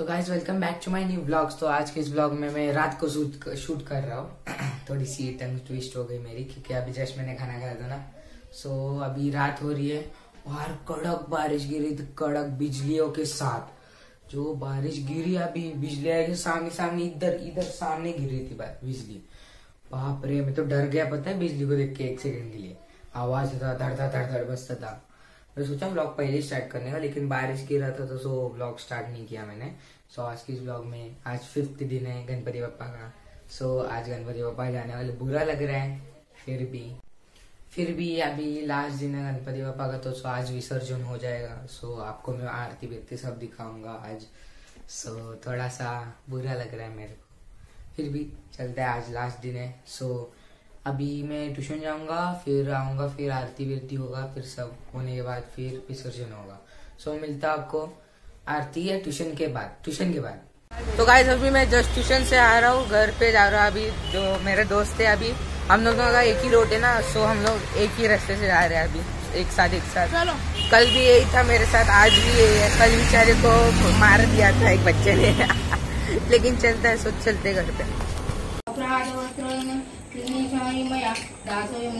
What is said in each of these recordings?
तो guys welcome back to my new blogs तो आज के इस ब्लॉग में मैं रात को शूट शूट कर रहा हूँ। थोड़ी सी टंग ट्विस्ट हो गई मेरी क्योंकि अभी जस्ट मैंने खाना खाया था ना। सो so, अभी रात हो रही है और कड़क बारिश गिरी थी कड़क बिजलियों के साथ। जो बारिश गिरी अभी बिजली के सामने सामने इधर इधर सामने गिर थी बिजली। बाप रे मैं तो डर गया पता है बिजली को देख के एक सेकंड के लिए। आवाज़ था धड़ धड़ धड़ धड़ बसता था। मैं सोचा ब्लॉग पहले स्टार्ट करने का लेकिन बारिश गिर रहा था तो सो ब्लॉग स्टार्ट नहीं किया मैंने। सो आज की इस ब्लॉग में, आज फिफ्थ दिन है गणपति बप्पा का। सो आज गणपति बप्पा जाने वाले, बुरा लग रहा है, फिर भी। फिर भी अभी लास्ट दिन है गणपति पापा का तो सो आज विसर्जन हो जाएगा। सो आपको मैं आरती व्यक्ति सब दिखाऊँगा आज। सो थोड़ा सा बुरा लग रहा है मेरे को। फिर भी चलता है, आज लास्ट दिन है। सो अभी मैं ट्यूशन जाऊँगा फिर आऊँगा फिर आरती विरती होगा फिर सब होने के बाद फिर विसर्जन होगा। सो मिलता आपको आरती या ट्यूशन के बाद ट्यूशन के बाद। तो गाइस अभी मैं जस्ट ट्यूशन से आ रहा हूँ घर पे जा रहा हूँ अभी जो मेरे दोस्त है अभी। हम लोगों का एक ही रोड है ना सो हम लोग एक ही रास्ते से जा रहे हैं अभी एक साथ एक साथ। चलो। कल भी यही था मेरे साथ आज भी यही है। कल बेचारे को मार दिया था एक बच्चे ने। लेकिन चलता है सोच चलते घर पे। मया दासोऽयं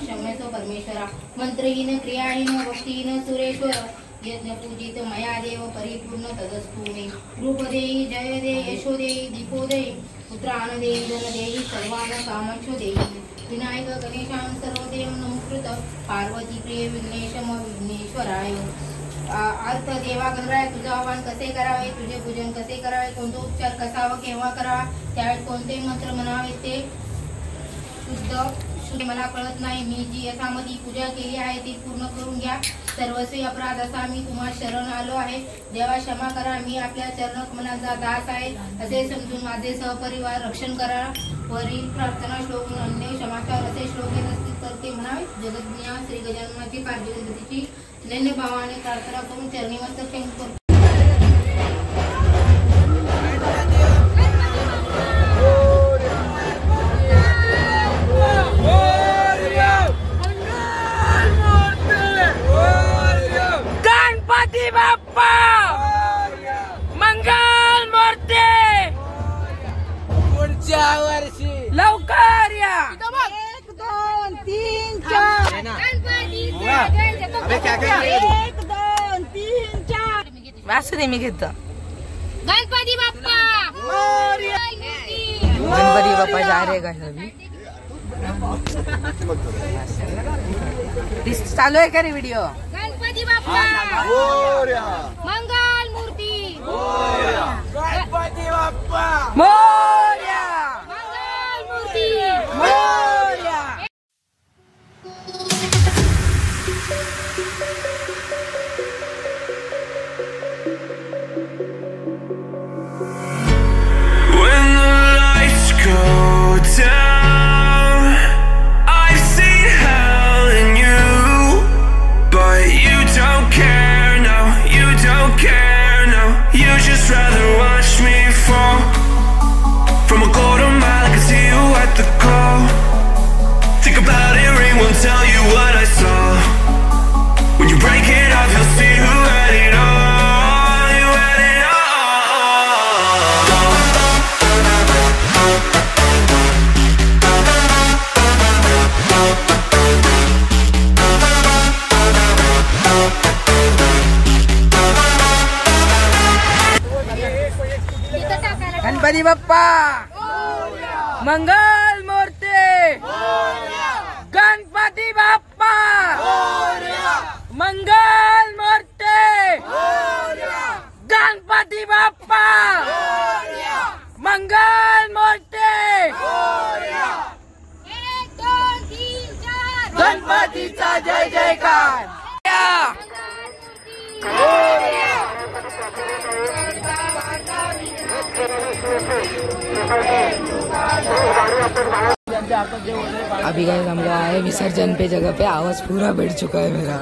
क्षम्यसो परमेश्वरा। मन्त्रहीन, क्रियाहीन, भक्तिहीन सुरेश्वर यज्ञ पूजित मया देव परिपूर्ण तदस्तु मे रूपदेयी जय दे यशो देयी दीपो देयी पुत्रान देयी धन देयी सर्वान कामक्षो देयी विनायक गणेशां सर्वदेव नमस्कृत। पार्वती प्रिय विघ्नेशम विघ्नेश्वराय अर्थ देवा गणराय तुझं आव्हान कसे करावे तुझे पूजन कसे करावे कोणता उपचार कसावा केव्हा करावा त्यावेळी कोणते मंत्र म्हणावे ते शुद्ध मला कळत नाही. मी जी यथामती पूजा केली आहे ती पूर्ण करून घ्या. सर्वस्वी अपराध असा मी तुम्हाला शरण आलो आहे. देवा क्षमा करा. मी आपल्या चरणकमनाचा दास आहे. असे समजून माझे सहपरिवार रक्षण करा. वरील प्रार्थना श्लोक अन्य क्षमाचार असे श्लोक येत असतील ते म्हणावे जगज्ञा श्री गजाननाची कार्यपद्धतीची नन्य भावाने प्रार्थना करून चरणी मस्तक असं नाही मी घेतो. गणपती बाप्पा! गणपती बाप्पा जा रे गणपती चालू आहे का रे व्हिडिओ? गणपती बाप्पा! मंगल मूर्ती! गणपती बाप्पा. मंगल गणपती बाप्पा मंगल मूर्ती गणपती आए विसर्जन पे जगह पे आवाज़ पूरा बैठ चुका है मेरा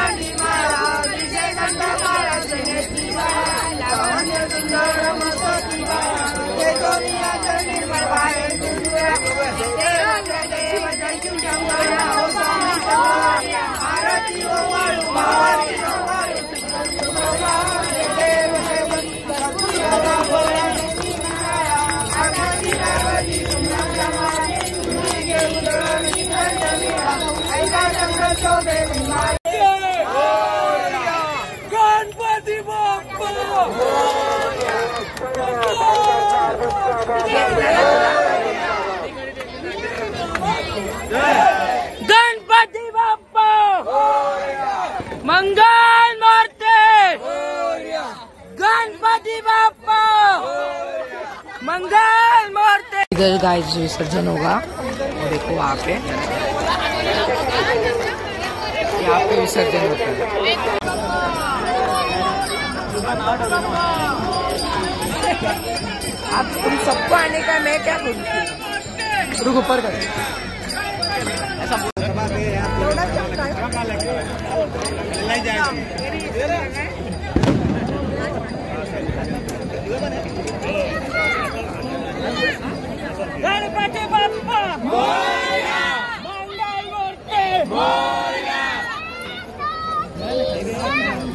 गणपती बाप्पा गणपती बाप्पा मंगल मूर्ती गणपती बाप्पा मंगल मूर्ती इधर गाय विसर्जन होगा और देखो वहाँ पे यहाँ पे विसर्जन होता है। अब तुम सबको आने का मैं क्या बोलती रुक ऊपर कर। गणपती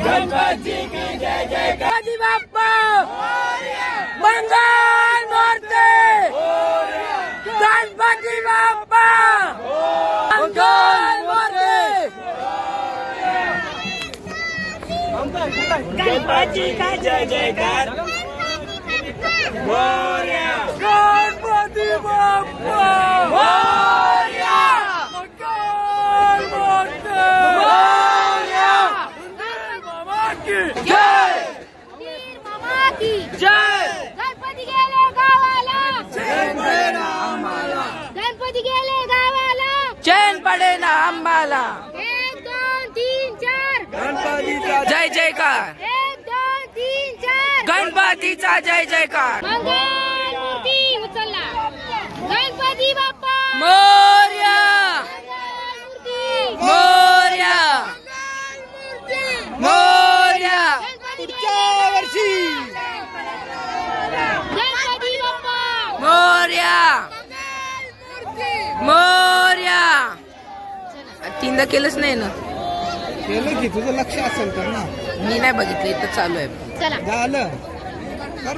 गणपती की जय जय गणपती बाप्पा मंगल मूर्ती गणपती बाप्पा मंगल मूर्ती गणपती का जय जयकार गणपती बाप्पा मोरया मंगल मूर्ती मोरया मामा की जय वीर मामा की जय गणपती गेले गावाला गणपती गेले गावाला चैन आम्हाला एक दो तीन चार। जय जयकार। एक दो तीन चार। गणपतीचा जय जयकार। गणपति मूर्ती उचलला। गणपती बाप्पा। मोर्या। मोर्या तीनदा केलंच नाही ना. केलं की तुझं लक्ष असेल तर ना. मी नाही बघितलं इथं चालू आहे. झालं. कर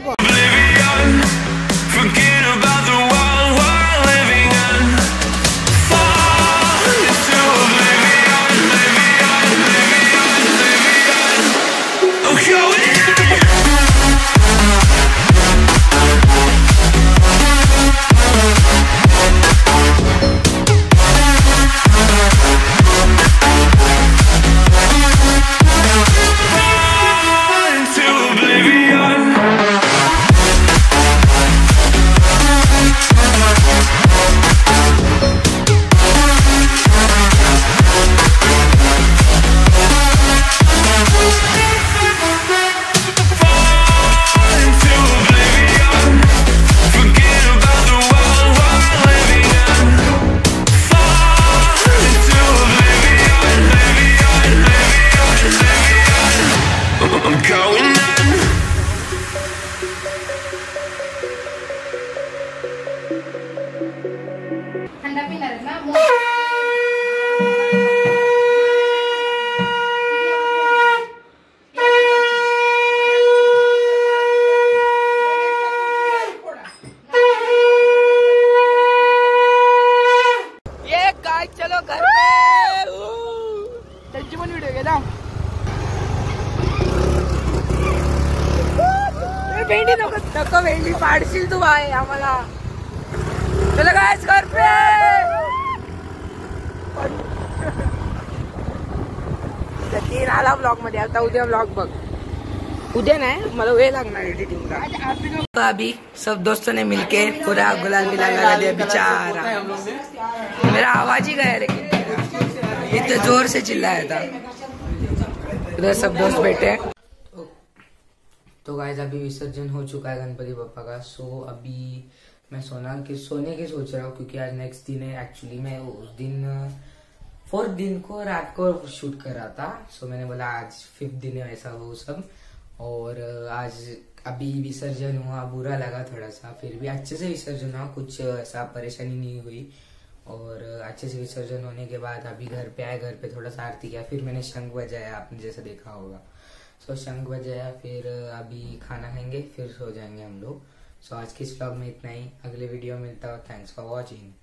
तो अभी सब दोस्तों ने मिलके पूरा गुलाल मिला लगा दिया, बेचारा. मेरा आवाज़ ही गया लेकिन. इतने ज़ोर से चिल्लाया था. उधर सब दोस्त बैठे तो गाइस अभी विसर्जन हो चुका है गणपति बप्पा का। सो अभी मैं सोना, के सोने के सोच रहा हूँ, क्योंकि आज नेक्स्ट दिन है। एक्चुअली मैं उस दिन फोर्थ दिन को रात को शूट कर रहा था। सो मैंने बोला, आज फिफ्थ दिन है, ऐसा हो सब। और, आज अभी विसर्जन हुआ, बुरा लगा थोड़ा सा। फिर भी अच्छे से विसर्जन हुआ, कुछ ऐसा परेशानी नहीं हुई। और, अच्छे से विसर्जन होने के बाद अभी घर पे आए, घर पे थोड़ा सा आरती किया। फिर मैंने शंख बजाया, आपने जैसा देखा होगा। सो शंख बजाया फिर अभी खाना खाएँगे, फिर सो जाएँगे हम लोग। सो आज के इस ब्लॉग में इतना ही। अगले वीडियो में मिलता है। Thanks for watching